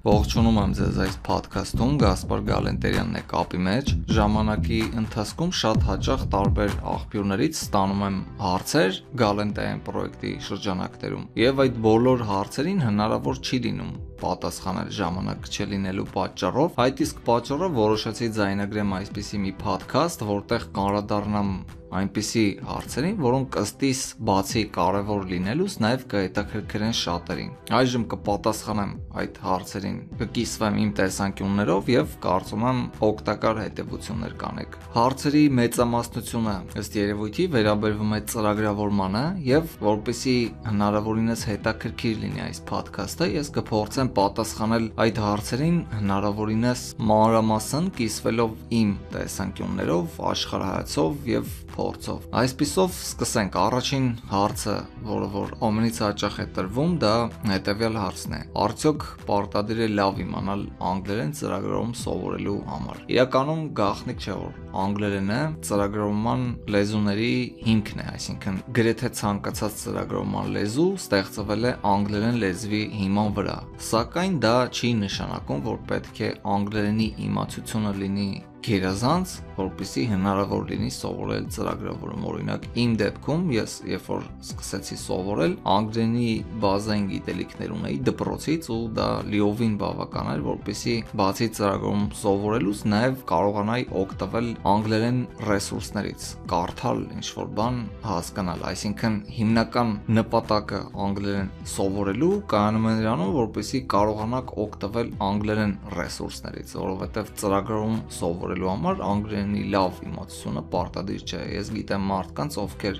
Ողջունում եմ ձեզ այս ոդքասթում, Գասպար Գալենտերյանն է կապի մեջ։ Ժամանակի ընթացքում շատ հաճախ տարբեր աղբյուրներից ստանում եմ հարցեր Գալենտայան պրոյեկտի շրջանակներում, եւ այդ բոլոր հարցերին հնարավոր չի լինում պատասխանել ժամանակ չլինելու պատճառով, այդ իսկ պատճառով որոշեցի ձայնագրեմ այսպիսի մի ոդքասթ, որտեղ կանրադառնամ այնպիսի հարցերին, որոնք ըստիս բացի կարևոր լինելուց նաև կհետաքրքրեն շատերին։ Այժմ կպատասխանեմ այդ հարցերին, կկիսվեմ իմ տեսանկյուններով եւ կարծում եմ օգտակար հետեւություններ կանեք։ Հարցերի մեծամասնությունը ըստ երևույթի վերաբերվում է ծրագրավորմանը եւ որպեսի հնարավորինս հետաքրքիր լինի այս ոդքասթը, ես կփորձեմ պատասխանել այդ հարցերին հնարավորինս մանրամասն կիսվելով իմ տեսանկյուններով, աշխարհայացով եւ փորձով։ Այսպիսով սկսենք առաջին հարցը, որը որ ամենից հաճախ է տրվում, դա հետեւյալ հարցն է. Արդյոք պարտադիր է լավ իմանալ անգլերեն ծրագրում սովորելու համար։ Իրականում գաղտնիք չէ, որ անգլերենը ծրագրման լեզուների հիմքն է, այսինքն գրեթե ցանկացած ծրագրման լեզու ստեղծվել է անգլերեն լեզվի հիման վրա։ Սակայն դա չի նշանակում, որ պետք է անգլերենի իմացությունը լինի գերազանց, որպեսզի հնարավոր լինի սովորել ծրագրավորում։ Օրինակ, իմ դեպքում ես երբ որ սկսեցի սովորել, անգլերենի բազային գիտելիքներ ունեի դպրոցից ու դա լիովին բավական էր, որպեսզի բացի ծրագրում սովորելուց նաև կարողանայի օգտվել անգլերեն ռեսուրսներից, կարդալ ինչ-որ բան, հասկանալ, այսինքն հիմնական նպատակը անգլերեն սովորելու կայանում է նրանում, որպեսզի կարողանաք օգտվել անգլերեն ռեսուրսներից, որովհետև ծրագրում սովոր սովորելու համար անգլերենի լավ իմացությունը պարտադիր չէ։ Ես գիտեմ մարդկանց, ովքեր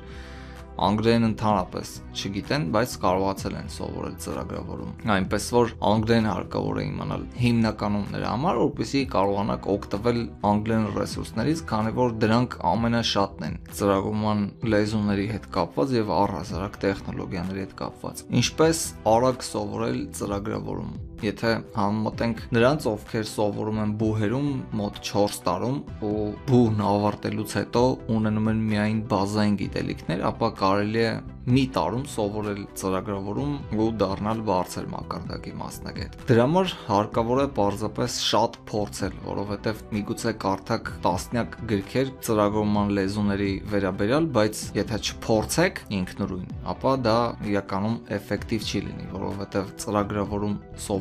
անգլերեն ընդհանրապես չգիտեն, բայց կարողացել են սովորել ծրագրավորում։ Այնպես որ անգլերեն հարկավոր է իմանալ հիմնականում նրա համար, որպեսզի կարողանաք օգտվել անգլերեն ռեսուրսներից, քանի որ դրանք ամենաշատն են ծրագրման լեզուների հետ կապված եւ առհասարակ տեխնոլոգիաների հետ կապված։ Ինչպես արագ սովորել ծրագրավորում Եթե համեմատենք նրանց, ովքեր սովորում են բուհերում մոտ 4 տարում ու բուհն ավարտելուց հետո ունենում են միայն բազային գիտելիքներ, ապա կարելի է մի տարում սովորել ծրագրավորում ու դառնալ բարձր մակարդակի մասնագետ։ Դրա համար հարկավոր է պարզապես շատ փորձել, որովհետև միգուցե կարդակ տասնյակ գրքեր ծրագրման լեզուների վերաբերյալ, բայց եթե չփորձեք ինքնուրույն, ապա դա իրականում էֆեկտիվ չի լինի, որովհետև ծրագրավորում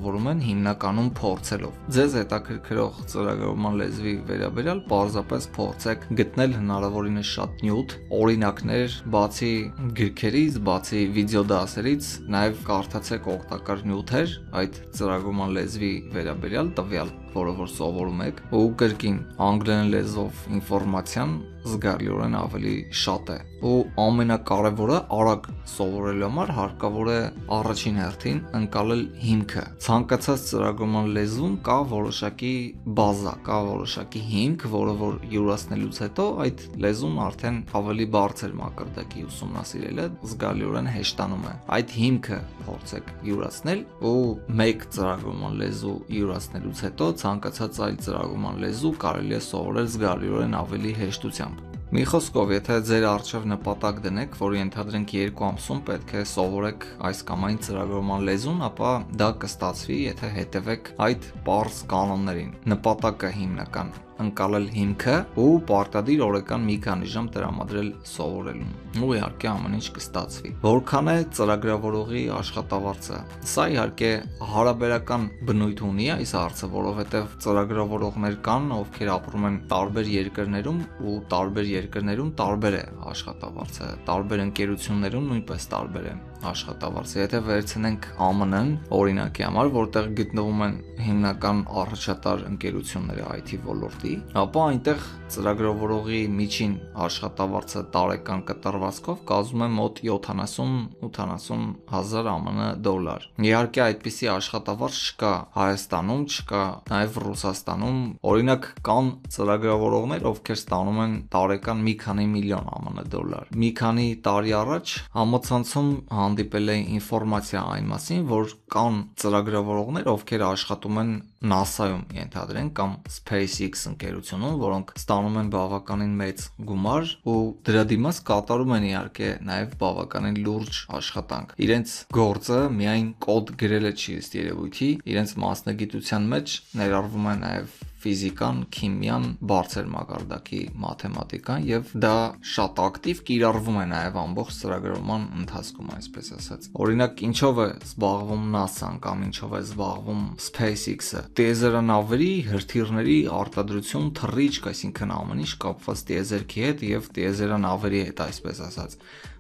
սովորում են հիմնականում փորձելով։ Ձեզ հետաքրքրող ծրագրման լեզվի վերաբերյալ պարզապես փորձեք գտնել հնարավորինս շատ նյութ, օրինակներ, բացի գրքերի դասերից, բացի վիդեո դասերից, նաև կարդացեք օգտակար նյութեր այդ ծրագրման լեզվի վերաբերյալ տվյալ, որը որ սովորում եք, ու կրկին անգլերեն լեզվով ինֆորմացիան զգալիորեն ավելի շատ է ու ամենակարևորը արագ սովորելու համար հարկավոր է առաջին հերթին ընկալել հիմքը ցանկացած ծրագրման լեզուն կա որոշակի բազա կա որոշակի հիմք որը որ յուրացնելուց հետո այդ լեզուն արդեն ավելի բարձր մակարդակի ուսումնասիրելը զգալիորեն հեշտանում է այդ հիմքը փորձեք յուրացնել ու մեկ ծրագրման լեզու յուրացնելուց հետո ցանկացած այլ ծրագրման լեզու կարելի է սովորել զգալիորեն ավելի հեշտությամբ Մի խոսքով, եթե ձեր արժև նպատակ դնեք, որ ենթադրենք 2 ամսում պետք է սովորեք այս կամ այն ծրագրման լեզուն, ապա դա կստացվի, եթե հետևեք այդ པարզ կանոններին։ Նպատակը հիմնական ընկալել հիմքը ու պարտադիր օրական մի քանի ժամ տրամադրել սովորելուն։ Ու իհարկե ամեն ինչ կստացվի։ Որքան է ծրագրավորողի աշխատավարձը։ Սա իհարկե հարաբերական բնույթ ունի այս հարցը, որովհետև ծրագրավորողներ կան, ովքեր ապրում են տարբեր երկրներում ու տարբեր երկրներում տարբեր է աշխատավարձը։ Տարբեր ընկերություններում նույնպես տարբեր է աշխատավարձը։ Եթե վերցնենք ԱՄՆ-ն օրինակի համար, որտեղ գտնվում են հիմնական առաջատար ընկերությունները IT ոլորտի, ապա այնտեղ ծրագրավորողի միջին աշխատավարձը տարեկան կտրվածքով կազմում է մոտ 70-80 հազար ԱՄՆ դոլար։ Իհարկե այդպիսի աշխատավարձ չկա Հայաստանում, չկա նաև Ռուսաստանում։ Օրինակ կան ծրագրավորողներ, ովքեր ստանում են տարեկան մի քանի միլիոն ԱՄՆ դոլար։ Մի քանի տարի առաջ համացանցում հանդիպել է ինֆորմացիա այն մասին, որ կան ծրագրավորողներ, ովքեր աշխատում են NASA-ում ենթադրենք կամ SpaceX ընկերությունում, որոնք ստանում են բավականին մեծ գումար ու դրա դիմաց կատարում են իհարկե նաև բավականին լուրջ աշխատանք։ Իրենց գործը միայն կոդ գրելը չի ըստ երևույթի, իրենց մասնագիտության մեջ ներառվում է նաև ֆիզիկան, քիմիան, բարձր մակարդակի մաթեմատիկան եւ դա շատ ակտիվ կիրառվում է նաեւ ամբողջ ծրագրման ընթացքում, այսպես ասած։ Օրինակ, ինչով է զբաղվում NASA-ն կամ ինչով է զբաղվում SpaceX-ը։ Տիեզերանավերի հրթիռների արտադրություն թռիչք, այսինքն ամեն ինչ կապված տիեզերքի հետ եւ տիեզերանավերի հետ, այսպես ասած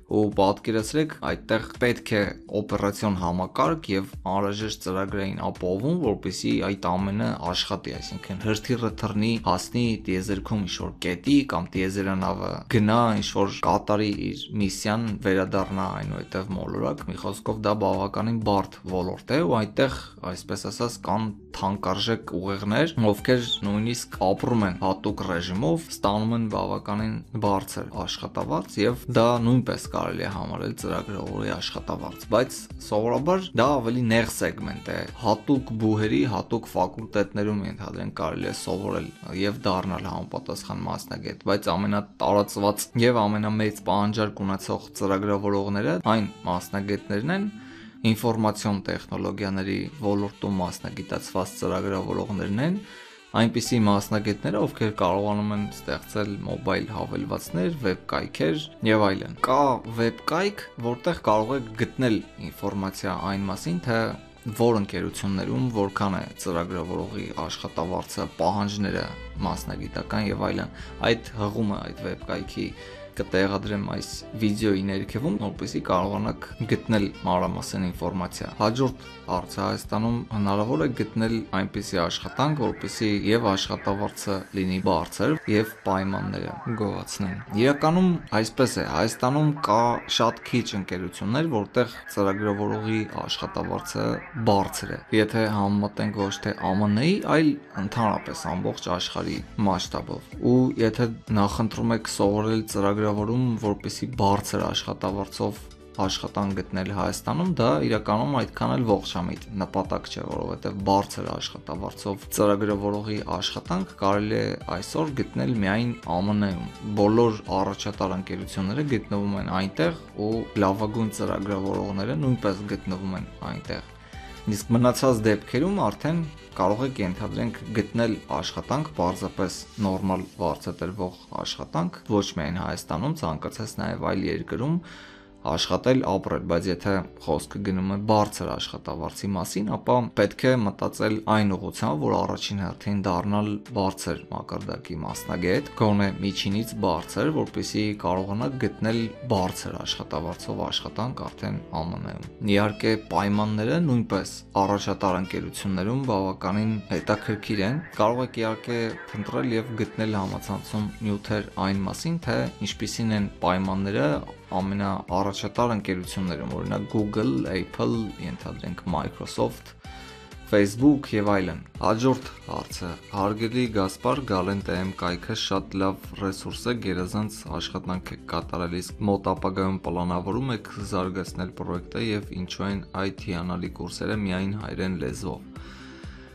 ու պատկերացրեք այդտեղ պետք է օպերացիոն համակարգ եւ անհրաժեշտ ծրագրային ապահովում, որպեսզի այդ ամենը աշխատի, այսինքն հրթիռը թռնի, հասնի տիեզերքում ինչ-որ կետի կամ տիեզերանավը գնա ինչ-որ կատարի իր միսիան, վերադառնա այնուհետև մոլորակ, մի խոսքով դա բավականին բարդ ոլորտ է ու այդտեղ, այսպես ասած, կան թանկարժեք ուղեղներ, ովքեր նույնիսկ ապրում են հատուկ ռեժիմով, ստանում են բավականին բարձր աշխատավարձ եւ դա նույնպես կարելի է համարել ծրագրավորի աշխատավարձ, բայց սովորաբար դա ավելի նեղ սեգմենտ է։ Հատուկ բուհերի, հատուկ ֆակուլտետներում ենթադրենք կարելի է սովորել եւ դառնալ համապատասխան մասնագետ, բայց ամենատարածված եւ ամենամեծ պահանջարկ ունեցող ծրագրավորողները այն մասնագետներն են, ինֆորմացիոն տեխնոլոգիաների ոլորտում մասնագիտացված ծրագրավորողներն են, այնպիսի մասնագետները, ովքեր կարողանում են ստեղծել մոբայլ հավելվածներ, վեբ կայքեր եւ այլն։ Կա վեբ կայք, որտեղ կարող եք գտնել ինֆորմացիա այն մասին, թե որ ընկերություններում որքան է ծրագրավորողի աշխատավարձը, պահանջները մասնագիտական եւ այլն։ Այդ հղումը այդ վեբ կայքի կտեղադրեմ այս վիդեոյի ներքևում, որպեսզի կարողանաք գտնել մանրամասն ինֆորմացիա։ Հաջորդ հարցը Հայաստանում հնարավոր է գտնել այնպիսի աշխատանք, որպեսզի եւ աշխատավարձը լինի բարձր եւ պայմանները գոհացնեն։ Իրականում այսպես է, Հայաստանում կա շատ քիչ ընկերություններ, որտեղ ծրագրավորողի աշխատավարձը բարձր է։ Եթե համեմատենք ոչ թե ԱՄՆ-ի, այլ ընդհանրապես ամբողջ աշխարհի մասշտաբով։ Ու եթե նախընտրում եք սովորել ծրագրավորում, որպեսի բարձր աշխատավարձով աշխատանք գտնել Հայաստանում, դա իրականում այդքան էլ ողջամիտ նպատակ չէ, որովհետև բարձր աշխատավարձով ծրագրավորողի աշխատանք կարելի է այսօր գտնել միայն ԱՄՆ-ում։ Բոլոր առաջատար ընկերությունները գտնվում են այնտեղ ու լավագույն ծրագրավորողները նույնպես գտնվում են այնտեղ։ Իսկ մնացած դեպքերում արդեն կարող եք ենթադրենք գտնել աշխատանք, պարզապես նորմալ վարձատրվող աշխատանք, ոչ միայն Հայաստանում, ցանկացած նաև այլ երկրում, աշխատել, ապրել, բայց եթե խոսքը գնում է բարձր աշխատավարձի մասին, ապա պետք է մտածել այն ուղղությամբ, որ առաջին հերթին դառնալ բարձր մակարդակի մասնագետ, գոնե միջինից բարձր, որպեսզի կարողանա գտնել բարձր աշխատավարձով աշխատանք արդեն ԱՄՆ-ում։ Իհարկե, պայմանները նույնպես առաջատար ընկերություններում բավականին հետաքրքիր են։ Կարող եք իհարկե փնտրել եւ գտնել համացանցում նյութեր այն մասին, թե ինչպիսին են պայմանները ամենաառաջատար ընկերություններում, օրինակ Google, Apple, ենթադրենք Microsoft, Facebook եւ այլն։ Հաջորդ հարցը. Հարգելի Գասպար Գալենտեմ կայքը շատ լավ ռեսուրս է, գերազանց աշխատանք եք կատարել, իսկ մոտ ապագայում պլանավորում եք զարգացնել պրոյեկտը եւ ինչու են այդ հիանալի կուրսերը միայն հայերեն լեզվով։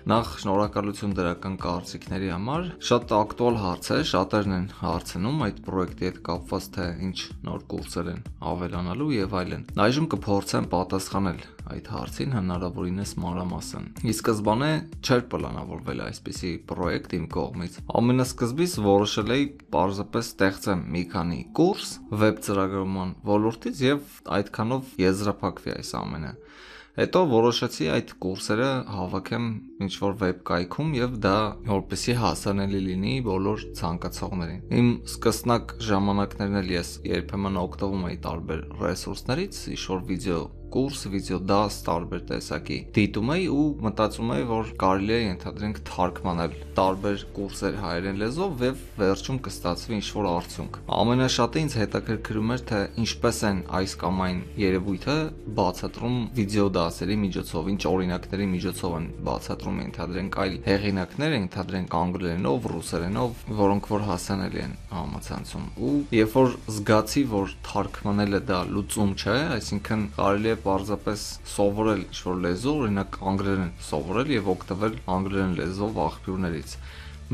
Նախ շնորհակալություն դրական կարծիքների համար։ Շատ ակտուալ հարց է, շատերն են հարցնում այդ պրոյեկտի հետ կապված թե ինչ նոր կուրսեր են ավելանալու եւ այլն։ Այժմ կփորձեմ պատասխանել այդ հարցին հնարավորինս մանրամասն։ Ի սկզբանե չէր պլանավորվել այսպիսի պրոյեկտ իմ կողմից։ Ամենասկզբից որոշել էի պարզապես ստեղծեմ մի քանի կուրս վեբ ծրագրման ոլորտից եւ այդքանով եզրափակվի այս ամենը։ Հետո որոշեցի այդ կուրսերը հավաքեմ ինչ-որ վեբ կայքում եւ դա որպեսի հասանելի լինի բոլոր ցանկացողներին։ Իմ սկսնակ ժամանակներն էլ ես երբեմն օգտվում էի տարբեր ռեսուրսներից, ինչ-որ վիդեո կուրս, վիդեո դաս, տարբեր տեսակի դիտում էի ու մտածում էի, որ կարելի է ենթադրենք թարգմանել տարբեր կուրսեր հայերեն լեզվով եւ վերջում կստացվի ինչ-որ արդյունք։ Ամենաշատը ինձ հետաքրքրում էր, թե ինչպես են այս կամ այն երևույթը բացատրում վիդեո դասերի միջոցով, ինչ օրինակների միջոցով են բացատրում ենթադրենք այլ հեղինակներ, ենթադրենք անգլերենով, ռուսերենով, որոնք որ հասանելի են համացանցում։ Ու երբ որ զգացի, որ թարգմանելը դա լուծում չէ, այսինքն կարելի է պարզապես սովորել ինչ-որ լեզու, օրինակ անգլերեն սովորել եւ օգտվել անգլերեն լեզվով աղբյուրներից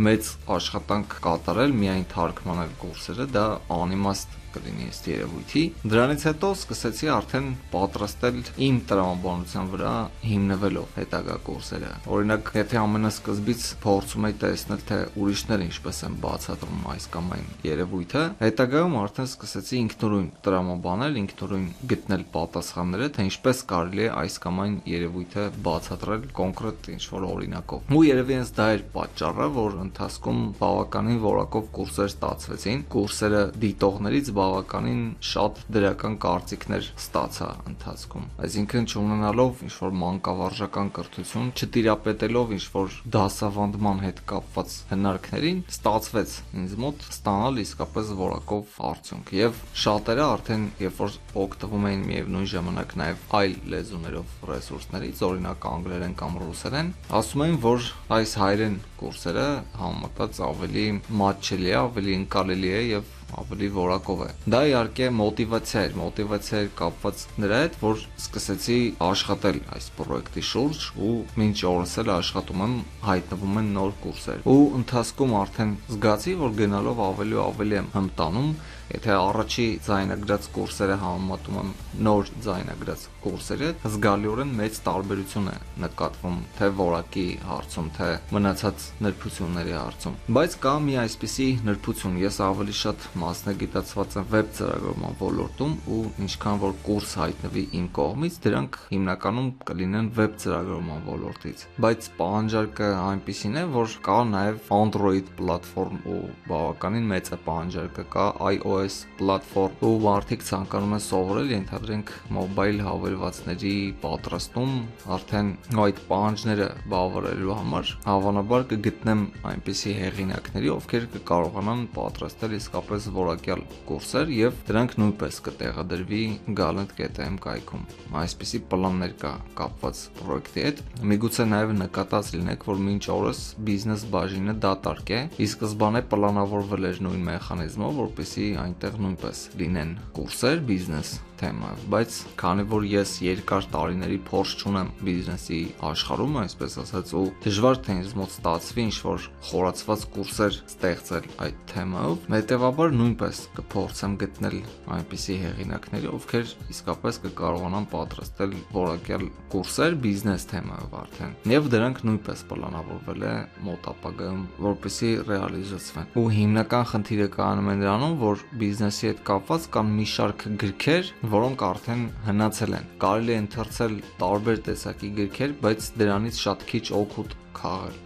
մեծ աշխատանք կատարել միայն թարգմանել կուրսերը, դա անիմաստ կլինի ըստ երևույթի։ Դրանից հետո սկսեցի արդեն պատրաստել իմ տրամաբանության վրա հիմնվելով հետագա կուրսերը։ Օրինակ, եթե ամենասկզբից փորձում եի տեսնել, թե ուրիշները ինչպես են բացատրում այս կամ այն երևույթը, հետագայում արդեն սկսեցի ինքնուրույն տրամաբանել, ինքնուրույն գտնել պատասխանները, թե ինչպես կարելի է այս կամ այն երևույթը բացատրել կոնկրետ ինչ-որ օրինակով։ Ու երևի հենց դա էր պատճառը, որ ընթացքում բավականին որակով կուրսեր ստացվեցին։ Կուրսերը դիտողներից բավականին շատ դրական կարծիքներ ստացա ընթացքում։ Այսինքն չունենալով ինչ որ մանկավարժական կրթություն, չտիրապետելով ինչ որ դասավանդման հետ կապված հնարքներին, ստացվեց ինձ մոտ ստանալ իսկապես որակով արդյունք։ Եվ շատերը արդեն երբ որ օգտվում էին միևնույն ժամանակ նաև այլ լեզուներով ռեսուրսներից, օրինակ անգլերեն կամ ռուսերեն, ասում էին, որ այս հայերեն կուրսերը համեմատած ավելի մատչելի է, ավելի ընկալելի է եւ ավելի որակով է։ Դա իհարկե մոտիվացիա էր, մոտիվացիա էր կապված նրա հետ, որ սկսեցի աշխատել այս պրոյեկտի շուրջ ու մինչ օրս էլ աշխատում եմ, հայտնվում են նոր կուրսեր։ Ու ընթացքում արդեն զգացի, որ գնալով ավելի ու ավելի եմ հմտանում Եթե առաջի ձայնագրած կուրսերը համեմատում եմ նոր ձայնագրած կուրսերի հետ, զգալիորեն մեծ տարբերություն է նկատվում թե որակի հարցում, թե մնացած նրբությունների հարցում։ Բայց կա մի այսպիսի նրբություն, ես ավելի շատ մասնագիտացված եմ վեբ ծրագրման ոլորտում ու ինչքան որ կուրս հայտնվի իմ կողմից, դրանք հիմնականում կլինեն վեբ ծրագրման ոլորտից։ Բայց պահանջարկը այնպիսին է, որ կա նաև Android պլատֆորմ ու բավականին մեծ է պահանջարկը կա iOS iOS պլատֆորմ ու մարդիկ ցանկանում են սովորել ենթադրենք մոբայլ հավելվածների պատրաստում արդեն այդ պահանջները բավարարելու համար հավանաբար կգտնեմ այնպիսի հեղինակների ովքեր կկարողանան պատրաստել իսկապես որակյալ կուրսեր եւ դրանք նույնպես կտեղադրվի galent.am կայքում այսպիսի պլաններ կա կապված պրոյեկտի հետ միգուցե նաեւ նկատած լինեք որ մինչ օրս բիզնես բաժինը դատարկ է ի սկզբանե պլանավորվել էր նույն մեխանիզմով որպեսզի այն այնտեղ նույնպես լինեն կուրսեր բիզնես թեմայով, բայց քանի որ ես երկար տարիների փորձ չունեմ բիզնեսի աշխարհում, այսպես ասած, ու դժվար թե ինձ մոտ ստացվի ինչ-որ խորացված կուրսեր ստեղծել այդ թեմայով, հետեւաբար նույնպես կփորձեմ գտնել այնպիսի հեղինակների, ովքեր իսկապես կկարողանան պատրաստել որակյալ կուրսեր բիզնես թեմայով արդեն։ Եվ դրանք նույնպես պլանավորվել է մոտ ապագայում, որպեսզի ռեալիզացվեն։ Ու հիմնական խնդիրը կանում է նրանում, որ բիզնեսի հետ կապված կան մի շարք գրքեր, որոնք արդեն հնացել են։ Կարելի է ընթերցել տարբեր տեսակի գրքեր, բայց դրանից շատ քիչ օգուտ քաղել։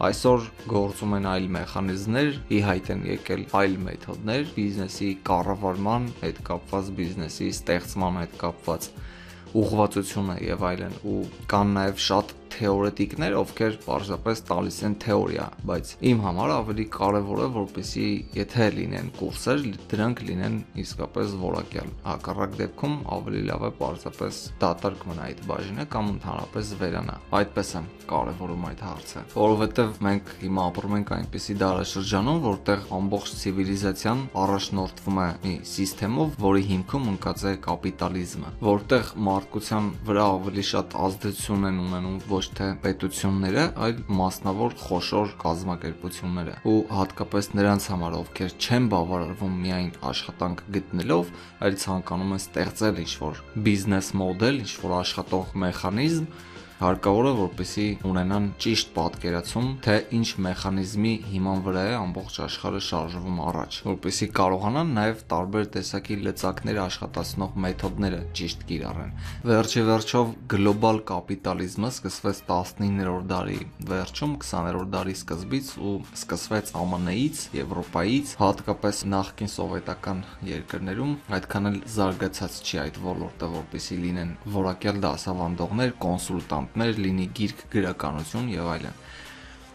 Այսօր գործում են այլ մեխանիզմներ, ի հայտ են եկել այլ մեթոդներ բիզնեսի կառավարման հետ կապված, բիզնեսի ստեղծման հետ կապված ուղղվածությունը եւ այլն ու կան նաեւ շատ թեորետիկներ, ովքեր պարզապես տալիս են թեորիա, բայց իմ համար ավելի կարևոր է, որպեսզի եթե լինեն կուրսեր, դրանք լինեն իսկապես որակյալ։ Հակառակ դեպքում ավելի լավ է պարզապես դատարկ մնա այդ բաժինը կամ ընդհանրապես վերանա։ Այդպես եմ կարևորում այդ հարցը, որովհետև մենք հիմա ապրում ենք այնպիսի դարաշրջանում, որտեղ ամբողջ ցիվիլիզացիան առաջնորդվում է մի համակարգով, որի հիմքում ընկած է կապիտալիզմը, որտեղ մարդկության վրա ավելի շատ ազդեցություն են ունենում ոչ թե պետությունները, այլ մասնավոր խոշոր կազմակերպությունները ու հատկապես նրանց համար, ովքեր չեն բավարարվում միայն աշխատանք գտնելով, այլ ցանկանում են ստեղծել ինչ-որ բիզնես մոդել, ինչ-որ աշխատող մեխանիզմ, հարկավոր է որպեսի ունենան ճիշտ պատկերացում, թե ինչ մեխանիզմի հիման վրա է ամբողջ աշխարհը շարժվում առաջ, որպեսի կարողանան նաև տարբեր տեսակի լծակներ աշխատացնող մեթոդները ճիշտ կիրառեն։ Վերջի վերջով գլոբալ կապիտալիզմը սկսվեց 19-րդ դարի վերջում, 20-րդ դարի սկզբից ու սկսվեց ԱՄՆ-ից, Եվրոպայից, հատկապես նախկին սովետական երկրներում, այդքան էլ զարգացած չի այդ ոլորտը, որպեսի լինեն որակյալ դասավանդողներ, կոնսուլտանտ մեկներ, լինի գիրք, գրականություն եւ այլն։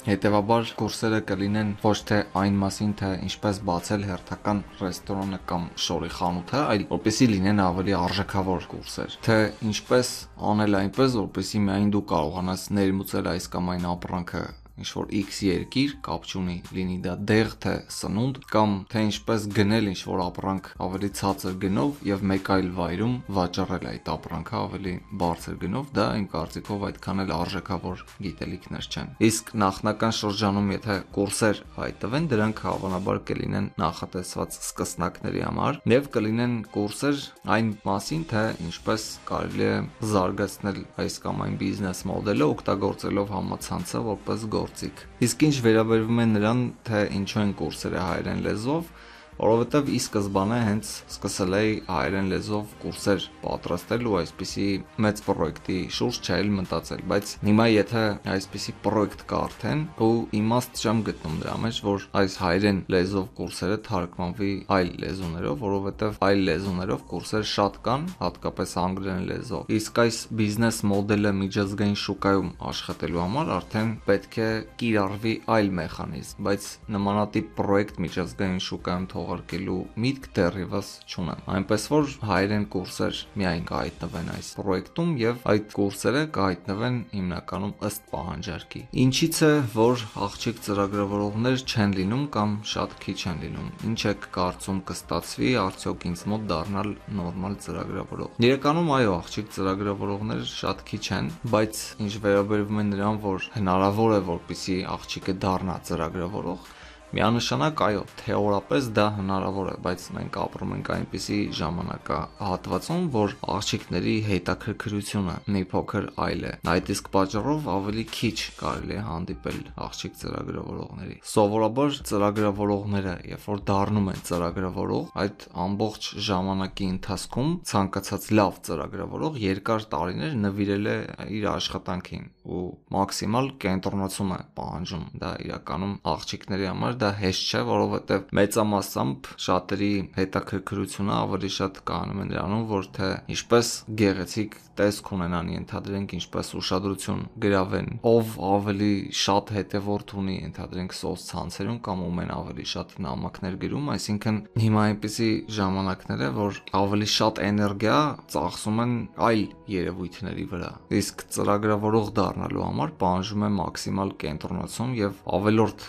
Հետևաբար կուրսերը կլինեն ոչ թե այն մասին, թե ինչպես բացել հերթական ռեստորանը կամ շորի խանութը, այլ որպեսի լինեն ավելի արժեքավոր կուրսեր, թե ինչպես անել այնպես, որպեսի միայն դու կարողանաս ներմուծել այս կամ այն ապրանքը ինչ որ X երկիր, կապ չունի, լինի դա դեղ թե սնունդ, կամ թե ինչպես գնել ինչ որ ապրանք ավելի ցածր գնով եւ մեկ այլ վայրում վաճառել այդ ապրանքը ավելի բարձր գնով, դա իմ կարծիքով այդքան էլ արժեքավոր գիտելիքներ չեն։ Իսկ նախնական շրջանում եթե կուրսեր հայտնվեն, դրանք հավանաբար կլինեն նախատեսված սկսնակների համար եւ կլինեն կուրսեր այն մասին, թե ինչպես կարելի է զարգացնել այս կամ այն բիզնես մոդելը օգտագործելով համացանցը որպես գործիք։ Իսկ ինչ վերաբերվում է նրան, թե ինչու են կուրսերը հայերեն լեզվով, որովհետև ի սկզբանե հենց սկսել էի հայերեն լեզվով կուրսեր պատրաստել ու այսպիսի մեծ պրոյեկտի շուրջ չէի մտածել, բայց հիմա եթե այսպիսի պրոյեկտ կա արդեն, ու իմաստ չեմ գտնում դրա մեջ, որ այս հայերեն լեզվով կուրսերը թարգմանվի այլ լեզուներով, որովհետև այլ լեզուներով կուրսեր շատ կան, հատկապես անգլերեն լեզվով։ Իսկ այս բիզնես մոդելը միջազգային շուկայում աշխատելու համար արդեն պետք է կիրառվի այլ մեխանիզմ, բայց նմանատիպ պրոյեկտ միջազգային շուկայում թող թողարկելու միտք դեռևս չունեմ։ Այնպես որ հայերեն կուրսեր միայն կհայտնվեն այս պրոյեկտում եւ այդ կուրսերը կհայտնվեն հիմնականում ըստ պահանջարկի։ Ինչից է, որ աղջիկ ծրագրավորողներ չեն լինում կամ շատ քիչ են լինում։ Ինչ է կարծում կստացվի արդյոք ինձ մոտ դառնալ նորմալ ծրագրավորող։ Իրականում այո, աղջիկ ծրագրավորողներ շատ քիչ են, բայց ինչ վերաբերվում է նրան, որ հնարավոր է որպիսի աղջիկը դառնա ծրագրավորող, Միանշանակ այո, թեորապես դա հնարավոր է, բայց մենք ապրում ենք այնպիսի ժամանակահատվածում, որ աղջիկների հետաքրքրությունը մի փոքր այլ է։ Այդ իսկ պատճառով ավելի քիչ կարելի է հանդիպել աղջիկ ծրագրավորողների։ Սովորաբար ծրագրավորողները, երբ որ դառնում են ծրագրավորող, այդ ամբողջ ժամանակի ընթացքում ցանկացած լավ ծրագրավորող երկար տարիներ նվիրել է իր աշխատանքին ու մաքսիմալ կենտրոնացում է պահանջում։ Դա իրականում աղջիկների համար դա հեշտ չէ, որովհետև մեծամասամբ շատերի հետաքրքրությունը ավելի շատ կանում է նրանում, որ թե ինչպես գեղեցիկ տեսք ունենան ենթադրենք ինչպես ուշադրություն գրավեն ով ավելի շատ հետևորդ ունի ենթադրենք սոցցանցերում կամ ում են ավելի շատ նամակներ գրում այսինքն հիմա այնպեսի ժամանակներ է որ ավելի շատ էներգիա ծախսում են այլ երևույթների վրա իսկ ծրագրավորող դառնալու համար պահանջում է մաքսիմալ կենտրոնացում եւ ավելորդ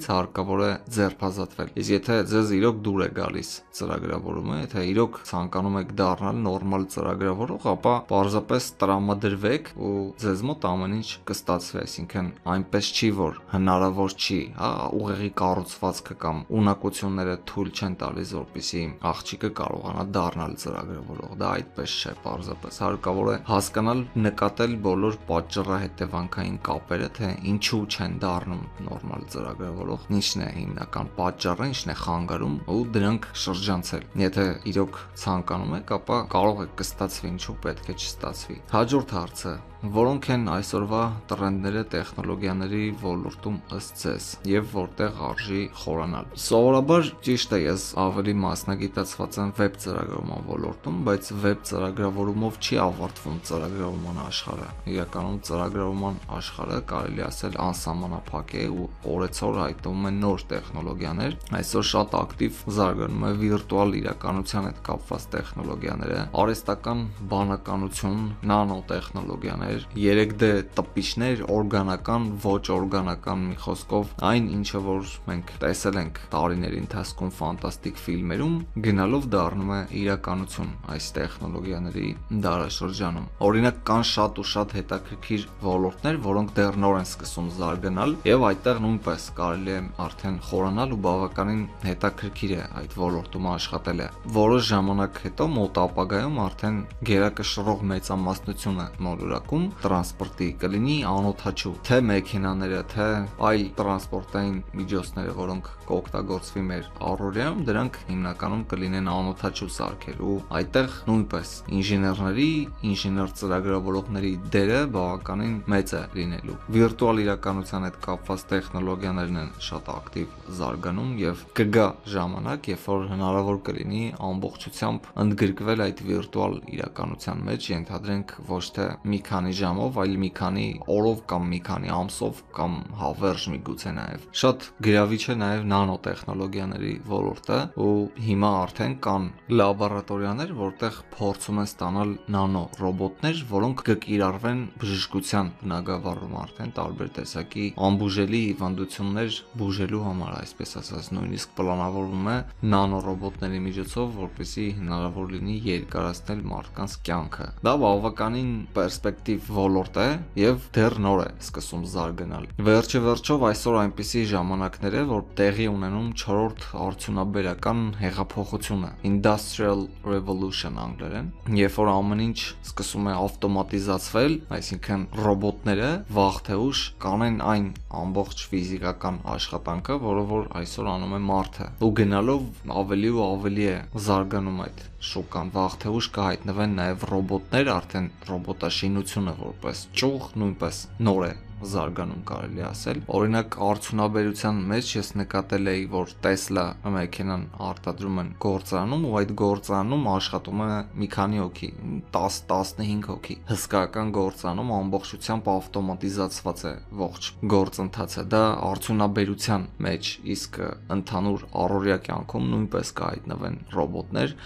երևույթներից հարկավոր է ձերբազատվել իսկ եթե ձեզ իրոք դուր է գալիս ծրագրավորումը եթե իրոք ցանկանում եք դառնալ նորմալ ծրագրավորող ապա պարզապես տրամադրվեք ու ձեզ մոտ ամեն ինչ կստացվի, այսինքն այնպես չի, որ հնարավոր չի, հա, ուղեղի կառուցվածքը կամ ունակությունները թույլ չեն տալիս, որպեսզի աղջիկը կարողանա դառնալ ծրագրավորող։ Դա այդպես չէ, պարզապես հարկավոր է հասկանալ, նկատել բոլոր պատճառահետևանքային կապերը, թե ինչու չեն դառնում նորմալ ծրագրավորող, ինչն է հիմնական պատճառը, ինչն է խանգարում ու դրանք շրջանցել։ Եթե իրոք ցանկանում եք, ապա կարող եք կստացվի ինչու պետք է չստացվի։ Հաջորդ հարցը. Որոնք են այսօրվա տրենդները տեխնոլոգիաների ոլորտում ըստ ձեզ եւ որտեղ արժի խորանալ։ Սովորաբար ճիշտ է, ես ավելի մասնագիտացված եմ վեբ ծրագրավորման ոլորտում, բայց վեբ ծրագրավորումով չի ավարտվում ծրագրավորման աշխարհը։ Իրականում ծրագրավորման աշխարհը կարելի ասել անսահմանափակ է ու օրեցօր հայտնվում են նոր տեխնոլոգիաներ։ Այսօր շատ ակտիվ զարգանում է վիրտուալ իրականության հետ կապված տեխնոլոգիաները, արհեստական բանականություն, նանոտեխնոլոգիաներ տպիչներ, 3D տպիչներ, օրգանական, ոչ օրգանական մի խոսքով, այն ինչը որ մենք տեսել ենք տարիների ընթացքում ֆանտաստիկ ֆիլմերում, գնալով դառնում է իրականություն այս տեխնոլոգիաների դարաշրջանում։ Օրինակ կան շատ ու շատ հետաքրքիր ոլորտներ, որոնք դեռ նոր են սկսում զարգանալ, եւ այդտեղ նույնպես կարելի է արդեն խորանալ ու բավականին հետաքրքիր է այդ ոլորտում աշխատելը։ Որոշ ժամանակ հետո մոտ ապագայում արդեն գերակշռող մեծամասնությունը մոլորակում տրանսպորտի կլինի անօթաչու, թե մեքենաները, թե այլ տրանսպորտային միջոցները, որոնք կօգտագործվի մեր առօրյայում, դրանք հիմնականում կլինեն անօթաչու սարքեր ու այդտեղ նույնպես ինժեներների, ինժեներ ծրագրավորողների դերը բավականին մեծ է լինելու։ Վիրտուալ իրականության հետ կապված տեխնոլոգիաներն են շատ ակտիվ զարգանում եւ կգա ժամանակ, երբ որ հնարավոր կլինի ամբողջությամբ ընդգրկվել այդ վիրտուալ իրականության մեջ, ենթադրենք ոչ թե մի քանի ժամով, այլ մի քանի օրով կամ մի քանի ամսով կամ հավերժ միգուցե նաև։ Շատ գրավիչ է նաև նանոտեխնոլոգիաների ոլորտը ու հիմա արդեն կան լաբորատորիաներ, որտեղ փորձում են ստանալ նանո ռոբոտներ, որոնք կկիրառվեն բժշկության բնագավառում արդեն տարբեր տեսակի անբուժելի հիվանդություններ բուժելու համար, այսպես ասած, նույնիսկ պլանավորվում է նանո ռոբոտների միջոցով, որպեսզի հնարավոր լինի երկարացնել մարդկանց կյանքը։ Դա բավականին պերսպեկտիվ ոլորտ է եւ դեռ նոր է սկսում զարգանալ։ Վերջը վերջով այսօր այնպիսի ժամանակներ է, որ տեղի ունենում 4-րդ արդյունաբերական հեղափոխությունը, industrial revolution անգլերեն, երբ որ ամեն ինչ սկսում է ավտոմատիզացվել, այսինքն ռոբոտները վաղ թե ուշ կանեն այն ամբողջ ֆիզիկական աշխատանքը, որը որ այսօր անում է մարդը։ Ու գնալով ավելի ու ավելի է զարգանում այդ շուկան վաղ թե ուշ կհայտնվեն նաև ռոբոտներ, արդեն ռոբոտաշինությունը որպես ճյուղ նույնպես նոր է զարգանում կարելի ասել։ Օրինակ արդյունաբերության մեջ ես նկատել էի, որ Tesla մեքենան արտադրում են գործանում ու այդ գործանում աշխատում է մի քանի հոգի, 10-15 հոգի։ Հսկական գործանում ամբողջությամբ ավտոմատիզացված է ողջ գործընթացը։ Դա արդյունաբերության մեջ, իսկ ընդհանուր առօրյա կյանքում նույնպես կհայտնվեն ռոբոտներ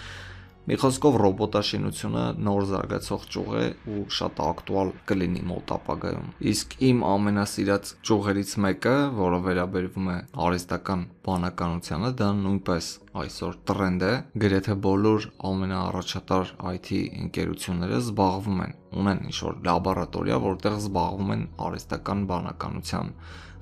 Մի խոսքով ռոբոտաշինությունը նոր զարգացող ճյուղ է ու շատ ակտուալ կլինի մոտ ապագայում։ Իսկ իմ ամենասիրած ճյուղերից մեկը, որը վերաբերվում է արհեստական բանականությանը, դա նույնպես այսօր տրենդ է։ Գրեթե բոլոր ամենաառաջատար IT ընկերությունները զբաղվում են, ունեն ինչ-որ լաբորատորիա, որտեղ զբաղվում են արհեստական բանականության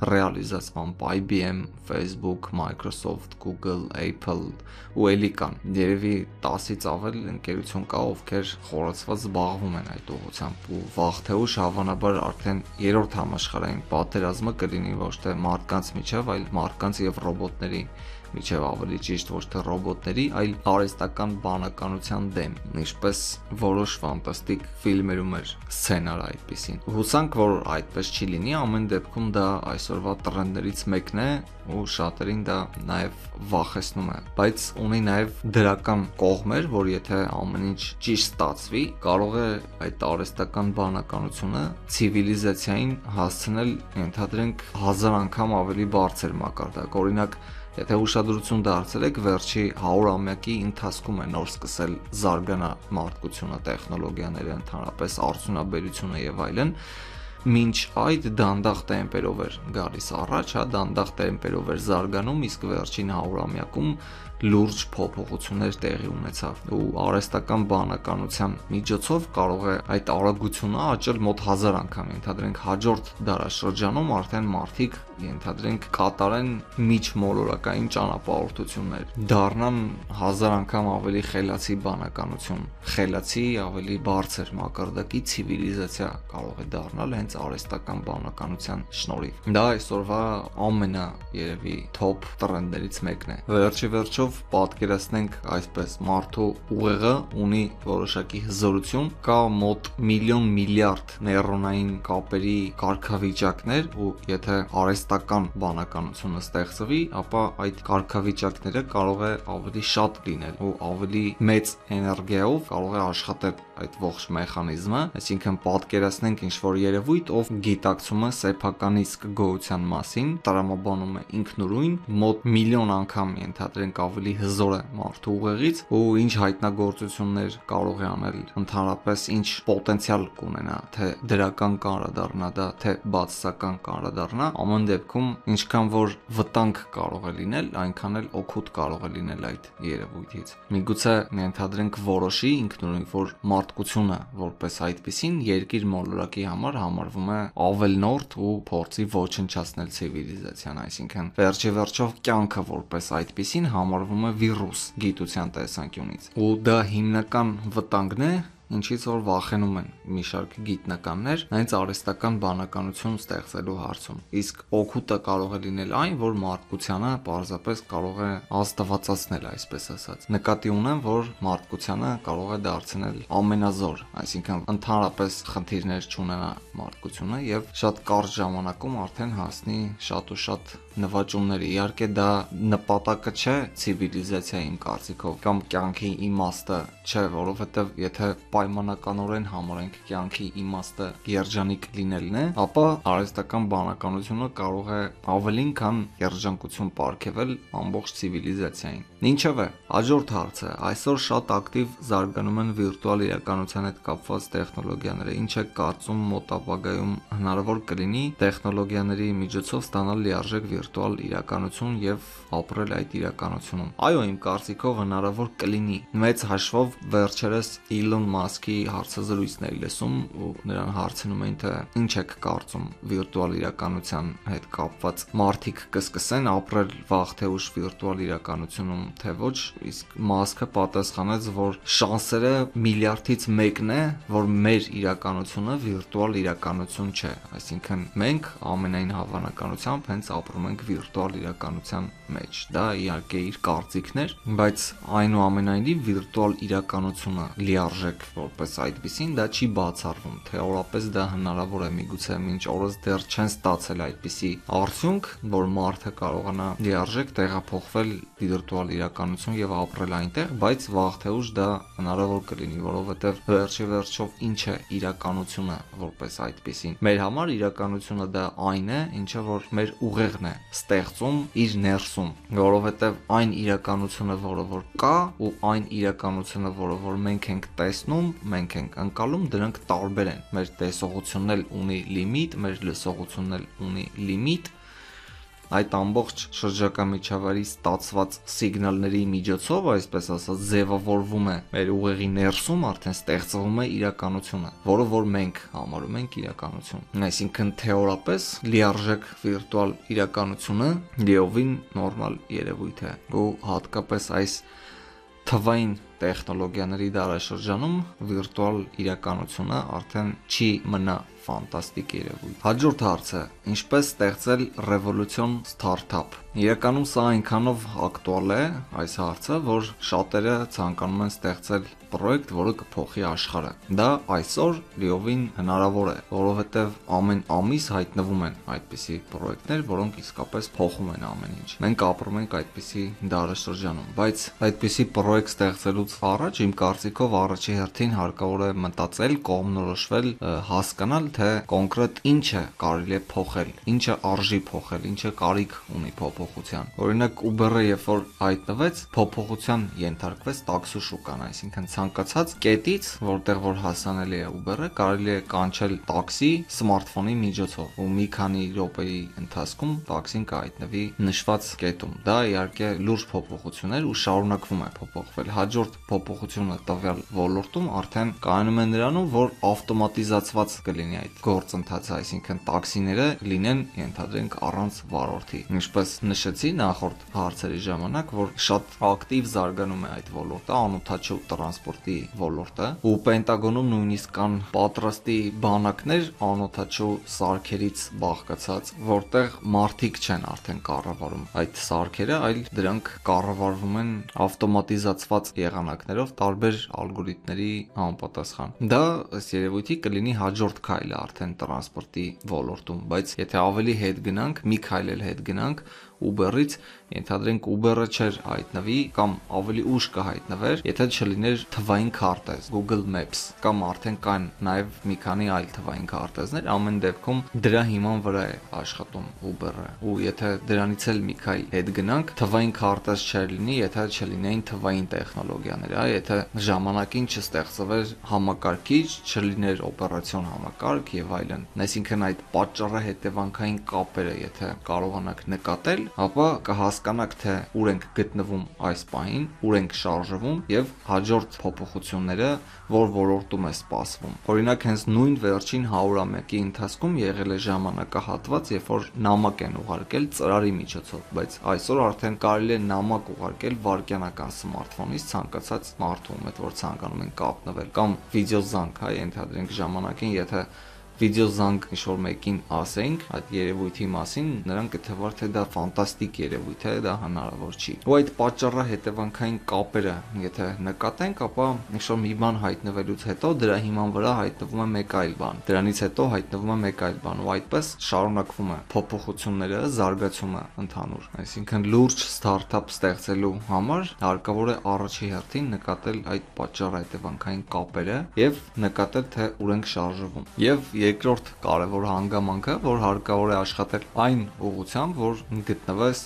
ռեալիզացմամբ IBM, Facebook, Microsoft, Google, Apple ու էլի կան։ Երևի 10-ից ավել ընկերություն կա, ովքեր խորացված զբաղվում են այդ ուղղությամբ ու վաղ թե ուշ հավանաբար արդեն երրորդ համաշխարհային պատերազմը կլինի ոչ թե մարդկանց միջև, այլ մարդկանց եւ ռոբոտների միջև ավելի ճիշտ ոչ թե ռոբոտների, այլ արհեստական բանականության դեմ, ինչպես որոշ ֆանտաստիկ ֆիլմերում էր սցենար այդպեսին։ Հուսանք, որ այդպես չի լինի, ամեն դեպքում դա այսօրվա տրենդներից մեկն է ու շատերին դա նաև վախեցնում է, բայց ունի նաև դրական կողմեր, որ եթե ամեն ինչ ճիշտ ստացվի, կարող է այդ արհեստական բանականությունը ցիվիլիզացիային հասցնել, ենթադրենք, հազար անգամ ավելի բարձր մակարդակ։ Օրինակ, Եթե ուշադրություն դարձել եք վերջի 100-ամյակի ընթացքում է նոր սկսել զարգանա մարդկությունը, տեխնոլոգիաները, ընդհանրապես արդյունաբերությունը եւ այլն, մինչ այդ դանդաղ տեմպերով էր գալիս առաջ, հա, դանդաղ տեմպերով էր զարգանում, իսկ վերջին 100-ամյակում լուրջ փոփոխություններ տեղի ունեցավ ու արհեստական բանականության միջոցով կարող է այդ արագությունը աճել մոտ 1000 անգամ ենթադրենք հաջորդ դարաշրջանում արդեն մարդիկ ենթադրենք կատարեն միջմոլորակային ճանապարհորդություններ դառնան 1000 անգամ ավելի խելացի բանականություն խելացի ավելի բարձր մակարդակի ցիվիլիզացիա կարող է դառնալ հենց արհեստական բանականության շնորհիվ դա այսօրվա ամենա երևի top տրենդերից մեկն է վերջի վերջով Այսպեսով պատկերացնենք այսպես մարդու ուղեղը ունի որոշակի հզորություն, կա մոտ միլիոն միլիարդ նեյրոնային կապերի կարգավիճակներ ու եթե արհեստական բանականությունը ստեղծվի, ապա այդ կարգավիճակները կարող է ավելի շատ լինել ու ավելի մեծ էներգիայով կարող է աշխատել այդ ողջ մեխանիզմը, այսինքն պատկերացնենք ինչ որ երևույթ, ով գիտակցում է սեփական իսկ գոյության մասին, տրամաբանում է ինքնուրույն, մոտ միլիոն անգամ ենթադրենք ավելի հզոր է մարդու ուղեղից ու ինչ հայտնագործություններ կարող է անել ընդհանրապես ինչ պոտենցիալ կունենա թե դրական կանրադառնա դա թե բացասական կանրադառնա ամեն դեպքում ինչքան որ վտանգ կարող է լինել այնքան էլ օգուտ կարող է լինել այդ երևույթից միգուցե ենթադրենք որոշի ինքնուրույն որ մարդկությունը որպես այդպեսին երկիր մոլորակի համար համարվում է ավելնորդ ու փորձի ոչնչացնել ցիվիլիզացիան այսինքն վերջի վերջով կյանքը որպես այդպեսին համարվում համարվում է վիրուս գիտության տեսանկյունից։ Ու դա հիմնական վտանգն է, ինչից որ վախենում են մի շարք գիտնականներ հենց արհեստական բանականություն ստեղծելու հարցում։ Իսկ օգուտը կարող է լինել այն, որ մարդկությանը պարզապես կարող է ազդվածացնել, այսպես ասած։ Նկատի ունեմ, որ մարդկությանը կարող է դարձնել ամենազոր, այսինքն ընդհանրապես խնդիրներ չունենա մարդկությունը եւ շատ կարճ ժամանակում արդեն հասնի շատ ու շատ նվաճումների։ Իհարկե դա նպատակը չէ ցիվիլիզացիայի իմ կարծիքով կամ կյանքի իմաստը չէ, որովհետեւ եթե պայմանականորեն համարենք կյանքի իմաստը երջանիկ լինելն է, ապա արհեստական բանականությունը կարող է ավելին քան երջանկություն ապարգևել ամբողջ ցիվիլիզացիային։ Ինչևէ, հաջորդ հարցը, այսօր շատ ակտիվ զարգանում են վիրտուալ իրականության հետ կապված տեխնոլոգիաները։ Ինչ է կարծում մոտ ապագայում հնարավոր կլինի տեխնոլոգիաների միջոցով ստանալ լիարժեք վիրտուալ իրականություն եւ ապրել այդ իրականությունում։ Այո, իմ կարծիքով հնարավոր կլինի։ Մեծ հաշվով վերջերս Elon Musk-ի հարցազրույցն էի լսում ու նրան հարցնում էին թե ինչ եք կարծում վիրտուալ իրականության հետ կապված։ Մարդիկ կսկսեն ապրել վաղ թե ուշ վիրտուալ իրականությունում, թե ոչ, իսկ Musk-ը պատասխանեց, որ շանսերը միլիարդից մեկն է, որ մեր իրականությունը վիրտուալ իրականություն չէ։ Այսինքն մենք ամենայն հավանականությամբ հենց ապրում ենք վիրտուալ իրականության մեջ։ Դա իհարկե իր կարծիքն էր, բայց այնուամենայնիվ վիրտուալ իրականությունը լիարժեք որպես այդպեսին դա չի բացառվում։ Թեորապես դա հնարավոր է, միգուցե մինչ օրս դեռ չեն ստացել այդպիսի արդյունք, որ մարդը կարողանա լիարժեք տեղափոխվել վիրտուալ իրականություն եւ ապրել այնտեղ, բայց վաղ թե ուշ դա հնարավոր կլինի, որովհետեւ վերջի վերջով ինչ է իրականությունը որպես այդպեսին։ Մեր համար իրականությունը դա այն է, ինչը որ մեր ուղեղն է ստեղծում իր ներսում, որովհետեւ այն իրականությունը, որը որ կա ու այն իրականությունը, որը որ մենք ենք տեսնում, մենք ենք անցալում, դրանք տարբեր են։ Մեր տեսողությունն էլ ունի լիմիտ, մեր լսողությունն էլ ունի լիմիտ, այդ ամբողջ շրջակա միջավայրի ստացված սիգնալների միջոցով, այսպես ասած, ձևավորվում է մեր ուղեղի ներսում արդեն ստեղծվում է իրականությունը, որը որ մենք համարում ենք իրականություն։ Այսինքն թեորապես լիարժեք վիրտուալ իրականությունը լիովին նորմալ երևույթ է։ Ու հատկապես այս թվային տեխնոլոգիաների դարաշրջանում վիրտուալ իրականությունը արդեն չի մնա ֆանտաստիկ երևույթ։ Հաջորդ հարցը՝ ինչպես ստեղծել ռևոլյուցիոն ստարտափ։ Իրականում սա այնքանով ակտուալ է այս հարցը, որ շատերը ցանկանում են ստեղծել պրոյեկտ, որը կփոխի աշխարհը։ Դա այսօր լիովին հնարավոր է, որովհետև ամեն ամիս հայտնվում են այդպիսի պրոյեկտներ, որոնք իսկապես փոխում են ամեն ինչ։ Մենք ապրում ենք այդպիսի դարաշրջանում, բայց այդպիսի պրոյեկտ ստեղծելուց առաջ իմ կարծիքով առաջի հերթին հարկավոր է մտածել, կողմնորոշվել, հասկանալ, թե կոնկրետ ինչը կարելի է փոխել, ինչը արժի փոխել, ինչը կարիք ունի փոփոխության։ Օրինակ Uber-ը երբ որ հայտնվեց, փոփոխության ենթարկվեց տաքսու շուկան, այսինքն ցանկացած կետից, որտեղ որ հասանելի է Uber-ը, կարելի է կանչել տաքսի սմարթֆոնի միջոցով ու մի քանի րոպեի ընթացքում տաքսին կհայտնվի նշված կետում։ Դա իհարկե լուրջ փոփոխություն էր ու շարունակվում է փոփոխվել։ Հաջորդ փոփոխությունը տվյալ ոլորտում արդեն կայանում է նրանում, որ ավտոմատիզացված կլինի այդ գործընթացը, այսինքն տաքսիները լինեն ենթադրենք առանց վարորդի։ Ինչպես նշեցի նախորդ հարցերի ժամանակ, որ շատ ակտիվ զարգանում է այդ ոլորտը, անօթաչու տրանսպորտի ոլորտը, ու Պենտագոնում նույնիսկ կան պատրաստի բանակներ անօթաչու սարքերից բաղկացած, որտեղ մարդիկ չեն արդեն կառավարում այդ սարքերը, այլ դրանք կառավարվում են ավտոմատիզացված եղանակներով տարբեր ալգորիթմների համապատասխան։ Դա ըստ երևույթի կլինի հաջորդ քայլը արդեն տրանսպորտի ոլորտում, բայց եթե ավելի հետ գնանք, մի քայլ էլ հետ գնանք, Uber-ից, ենթադրենք Uber-ը չէր հայտնվի կամ ավելի ուշ կհայտնվեր, եթե չլիներ թվային քարտեզ, Google Maps կամ արդեն կան նաև մի քանի այլ թվային քարտեզներ, ամեն դեպքում դրա հիման վրա է աշխատում Uber-ը։ Ու եթե դրանից էլ մի քայլ հետ գնանք, թվային քարտեզ չէր լինի, եթե չլինեին թվային տեխնոլոգիաներ, այ եթե ժամանակին չստեղծվեր համակարգիչ, չլիներ օպերացիոն համակարգ եւ այլն։ Այսինքն այդ պատճառը հետևանքային կապերը, եթե կարողանանք նկատել, ապա կհասկանաք թե ուր ենք գտնվում այս պահին, ուր ենք շարժվում եւ հաջորդ փոփոխությունները որ ոլորտում է սպասվում։ Օրինակ հենց նույն վերջին 100-ամյակի ընթացքում եղել է ժամանակահատված, երբ որ նամակ են ուղարկել ծրարի միջոցով, բայց այսօր արդեն կարելի է նամակ ուղարկել վարկյանական սմարթֆոնից ցանկացած մարդու հետ, որ ցանկանում են կապնվել կամ վիդեոզանգ, հա, ենթադրենք ժամանակին, եթե վիդեոզանգ ինչ որ մեկին ասենք այդ երևույթի մասին, նրանք կթվար թե դա ֆանտաստիկ երևույթ է, դա հնարավոր չի։ Ու այդ պատճառը հետևանքային կապերը, եթե նկատենք, ապա ինչ որ մի բան հայտնվելուց հետո դրա հիման վրա հայտնվում է մեկ այլ բան։ Դրանից հետո հայտնվում է մեկ այլ բան, ու այդպես շարունակվում է փոփոխությունները, զարգացումը ընդհանուր։ Այսինքն լուրջ ստարտափ ստեղծելու համար հարկավոր է առաջի հերթին նկատել այդ պատճառ հետևանքային կապերը եւ նկատել թե ուր ենք շարժվում։ Եվ երկրորդ կարևոր հանգամանքը, որ հարկավոր է աշխատել այն ուղղությամբ, որ գտնվես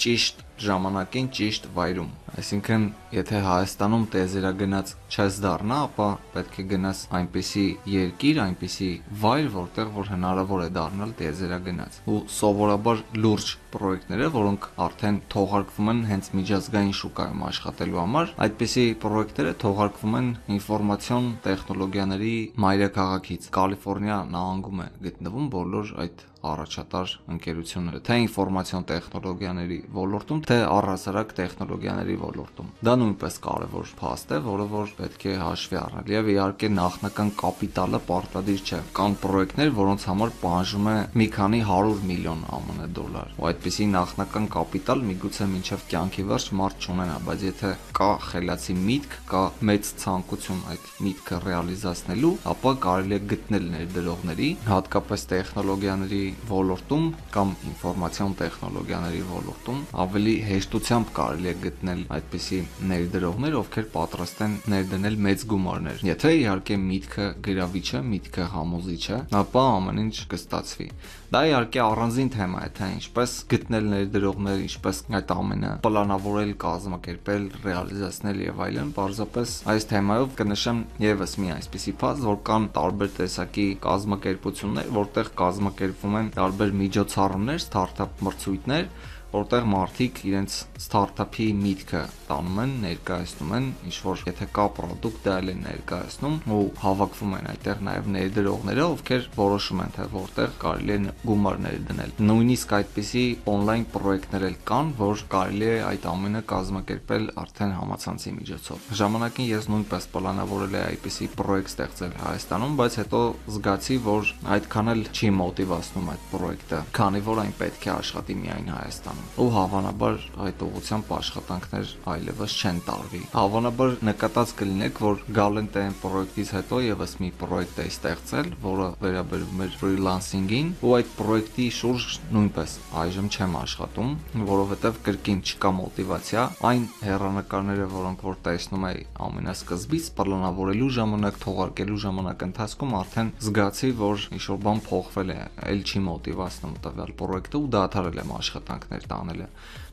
ճիշտ ժամանակին ճիշտ վայրում։ Այսինքն, եթե Հայաստանում տեզերագնաց չես դառնա, ապա պետք է գնաս այնպիսի երկիր, այնպիսի վայր, որտեղ որ հնարավոր է դառնալ տեզերագնաց։ Ու սովորաբար լուրջ պրոյեկտները, որոնք արդեն թողարկվում են հենց միջազգային շուկայում աշխատելու համար, այդպիսի պրոյեկտները թողարկվում են ինֆորմացիոն տեխնոլոգիաների մայրաքաղաքից։ Կալիֆոռնիա նահանգում է գտնվում բոլոր այդ առաջատար ընկերությունները, թե ինֆորմացիոն տեխնոլոգիաների ոլորտում, թե առհասարակ տեխնոլոգիաների ոլորտում։ Դա նույնպես կարևոր փաստ է, որը որ պետք է հաշվի առնել։ Եվ իհարկե նախնական կապիտալը պարտադիր չէ։ Կան պրոյեկտներ, որոնց համար պահանջում է մի քանի 100 միլիոն ԱՄՆ դոլար։ Ու այդպիսի նախնական կապիտալ միգուցե մինչև կյանքի վերջ մարդ չունենա, բայց եթե կա խելացի միտք, կա մեծ ցանկություն այդ միտքը ռեալիզացնելու, ապա կարելի է գտնել ներդրողների, հատկապես տեխնոլոգիաների ոլորտում կամ ինֆորմացիոն տեխնոլոգիաների ոլորտում ավելի հեշտությամբ կարելի է գտնել այդպիսի ներդրողներ, ովքեր պատրաստ են ներդնել մեծ գումարներ։ Եթե իհարկե միտքը գրավիչ է, միտքը համոզիչ է, ապա ամեն ինչ կստացվի։ Դա իհարկե առանձին թեմա է, թե ինչպես գտնել ներդրողներ, ինչպես այդ ամենը պլանավորել, կազմակերպել, ռեալիզացնել եւ այլն։ Պարզապես այս թեմայով կնշեմ եւս մի այսպիսի փաստ, որ կան տարբեր տեսակի կազմակերպություններ, որտեղ կազմակերպվում են տարբեր միջոցառումներ, ստարտափ մրցույթներ, որտեղ մարդիկ իրենց ստարտափի միտքը տանում են, ներկայացնում են, ինչ որ եթե կա product դա էլ են ներկայացնում ու հավաքվում են այդտեղ նաև ներդրողները, ովքեր որոշում են թե որտեղ կարելի է գումարներ դնել։ Նույնիսկ այդպիսի on-line պրոյեկտներ էլ կան, որ կարելի է այդ ամենը կազմակերպել արդեն համացանցի միջոցով։ Ժամանակին ես նույնպես պլանավորել եմ այդպիսի պրոյեկտ ստեղծել Հայաստանում, բայց հետո զգացի, որ այդքան էլ չի մոտիվացնում այդ պրոյեկտը, քանի որ այն պետք է աշխատի միայն Հայաստանում ու հավանաբար այդ ուղղությամբ աշխատանքներ այլևս չեն տարվի։ Հավանաբար նկատած կլինեք, որ Galentine պրոյեկտից հետո եւս մի պրոյեկտ է ստեղծել, որը վերաբերում էր ֆրիլանսինգին, ու այդ պրոյեկտի շուրջ նույնպես այժմ չեմ աշխատում, որովհետեւ կրկին չկա մոտիվացիա։ Այն հերանեկարները, որոնք որ տեսնում եմ ամենասկզբից պլանավորելու ժամանակ, թողարկելու ժամանակ ընթացքում արդեն զգացի, որ ինչ որ բան փոխվել է, այլ չի մոտիվացնում տվյալ պրոյեկտը ու դադարել եմ աշխատանքներ տանելը։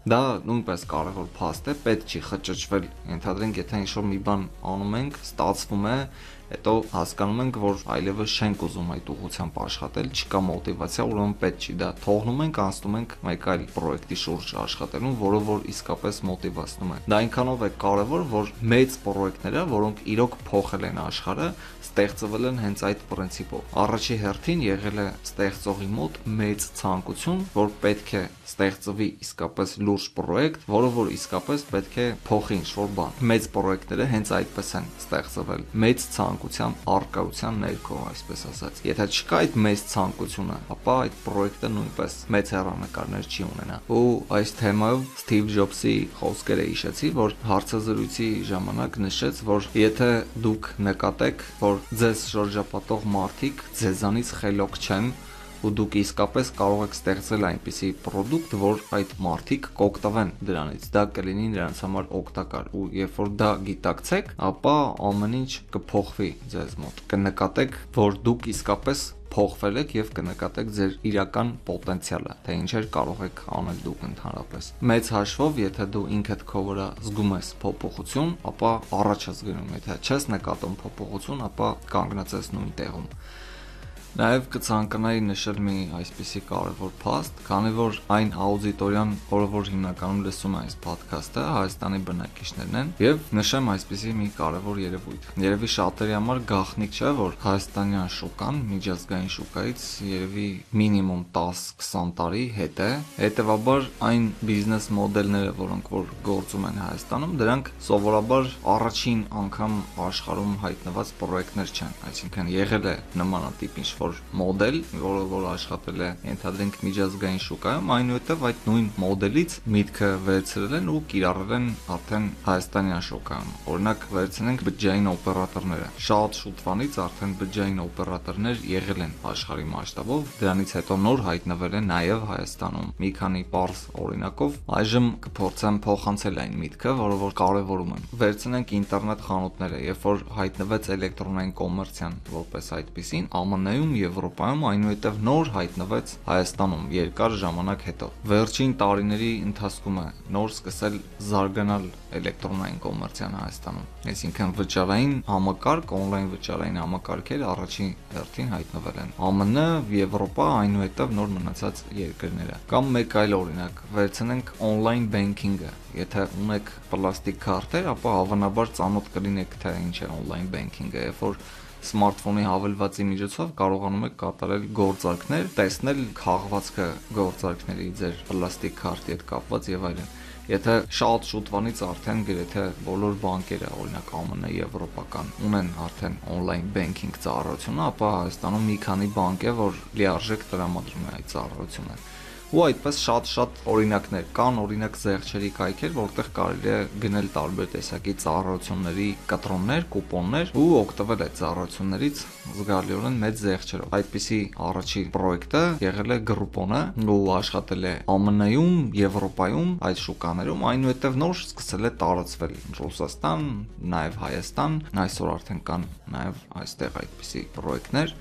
Դա նույնպես կարևոր փաստ է, պետք չի խճճվել։ Ենթադրենք, եթե ինչ-որ մի բան անում ենք, ստացվում է, հետո հասկանում ենք, որ այլևս չենք ուզում այդ ուղղությամբ աշխատել, չկա մոտիվացիա, ուրեմն պետք չի դա թողնում ենք, անցնում ենք մեկ այլ պրոյեկտի շուրջ աշխատելու, որը որ իսկապես մոտիվացնում է։ Դա այնքանով է կարևոր, որ մեծ պրոյեկտները, որոնք իրոք փոխել են աշխարհը, ստեղծվել են հենց այդ պրինցիպով։ Առաջի հերթին եղել է ստեղծողի մոտ մեծ ցանկություն, որ պետք է ստեղծվի իսկապես լուրջ պրոյեկտ, որը որ իսկապես պետք է փոխի ինչ-որ բան։ Մեծ պրոյեկտները հենց այդպես են ստեղծվել։ Մեծ ցանկության արկայության ներքո, այսպես ասած։ Եթե չկա այդ մեծ ցանկությունը, ապա այդ պրոյեկտը նույնպես մեծ հեռանկարներ չի ունենա։ Ու այս թեմայով Սթիվ Ջոբսի խոսքերը հիշեցի, որ հարցազրույցի ժամանակ նշեց, որ եթե դուք նկատեք, որ ձեզ շրջապատող մարդիկ ձեզանից խելոք չեն ու դուք իսկապես կարող եք ստեղծել այնպիսի product, որ այդ մարդիկ կօգտվեն դրանից։ Դա կլինի նրանց համար օգտակար ու երբ որ դա գիտակցեք, ապա ամեն ինչ կփոխվի ձեզ մոտ։ Կնկատեք, որ դուք իսկապես փոխվել եք եւ կնկատեք ձեր իրական պոտենցիալը, թե ինչեր կարող եք անել դուք ընդհանրապես։ Մեծ հաշվով, եթե դու ինքդ քո վրա զգում ես փոփոխություն, ապա առաջ ես գնում, եթե չես նկատում փոփոխություն, ապա կանգնած ես նույն տեղում։ Նաև կցանկանայի նշել մի այսպիսի կարևոր փաստ, քանի որ այն աուդիտորիան, որը որ հիմնականում լսում է այս ոդքասթը, Հայաստանի բնակիչներն են, եւ նշեմ այսպիսի մի կարևոր երևույթ։ Երևի շատերի համար գաղտնիք չէ, որ հայաստանյան շուկան միջազգային շուկայից երևի մինիմում 10-20 տարի հետ է։ Հետևաբար այն բիզնես մոդելները, որոնք որ գործում են Հայաստանում, դրանք սովորաբար առաջին անգամ աշխարհում հայտնված պրոյեկտներ չեն, այսինքն եղել է նմանատիպ ինչ որ մոդել, որը որ աշխատել է ենթադրենք միջազգային շուկայում, այնուհետև այդ նույն մոդելից միտքը վերցրել են ու կիրառել են արդեն հայաստանյան շուկայում։ Օրինակ վերցնենք բջջային օպերատորները։ Շատ շուտվանից արդեն բջջային օպերատորներ եղել են աշխարհի մասշտաբով, դրանից հետո նոր հայտնվել են նաև Հայաստանում։ Մի քանի པարզ օրինակով այժմ կփորձեմ փոխանցել այն միտքը, որը որ կարևորում եմ։ Վերցնենք ինտերնետ խանութները, երբ որ հայտնվեց էլեկտրոնային կոմերցիան որպես այդպեսին, ԱՄՆ-ում, Եվրոպայում, այնուհետև նոր հայտնվեց Հայաստանում երկար ժամանակ հետո։ Վերջին տարիների ընթացքում է նոր սկսել զարգանալ էլեկտրոնային կոմերցիան Հայաստանում։ Այսինքն վճարային համակարգ, on-line վճարային համակարգեր առաջին հերթին հայտնվել են ԱՄՆ, Եվրոպա, այնուհետև նոր մնացած երկրները։ Կամ մեկ այլ օրինակ, վերցնենք on-line banking-ը։ Եթե ունեք պլաստիկ քարտեր, ապա հավանաբար ծանոթ կլինեք թե ինչ է on-line banking-ը, երբ որ սմարթֆոնի հավելվածի միջոցով կարողանում եք կատարել գործարքներ, տեսնել քաղվածքը գործարքների ձեր պլաստիկ քարտի հետ կապված եւ այլն։ Եթե շատ շուտվանից արդեն գրեթե բոլոր բանկերը, օրինակ ԱՄՆ, եվրոպական, ունեն արդեն on-line banking ծառայությունը, ապա Հայաստանում մի քանի բանկ է, որ լիարժեք տրամադրում է այդ ծառայությունը ու այդպես շատ-շատ օրինակներ կան, օրինակ զեղչերի կայքեր, որտեղ կարելի է գնել տարբեր տեսակի ծառայությունների կտրոններ, կուպոններ ու օգտվել այդ ծառայություններից զգալիորեն մեծ զեղչերով։ Այդպիսի առաջի պրոյեկտը եղել է Groupon-ը ու աշխատել է ԱՄՆ-ում, Եվրոպայում, այդ շուկաներում, այնուհետև նոր սկսել է տարածվել Ռուսաստան, նաև Հայաստան, այսօր արդեն կան նաև այստեղ այդպիսի պրոյեկտներ